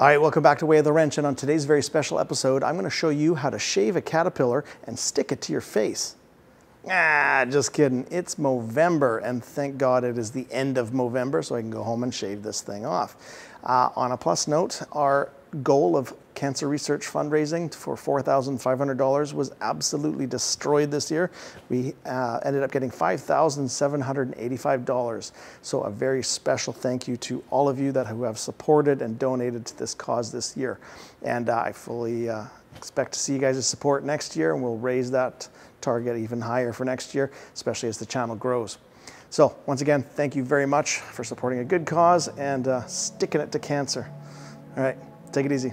All right, welcome back to Way of the Wrench. And on today's very special episode, I'm going to show you how to shave a caterpillar and stick it to your face. Ah, just kidding. It's Movember, and thank God it is the end of Movember, so I can go home and shave this thing off. Uh, on a plus note, our goal of cancer research fundraising for $4,500 was absolutely destroyed this year. We uh, ended up getting $5,785. So a very special thank you to all of you that who have supported and donated to this cause this year. And uh, I fully uh, expect to see you guys' support next year, and we'll raise that target even higher for next year, especially as the channel grows. So once again, thank you very much for supporting a good cause and uh, sticking it to cancer. All right, take it easy.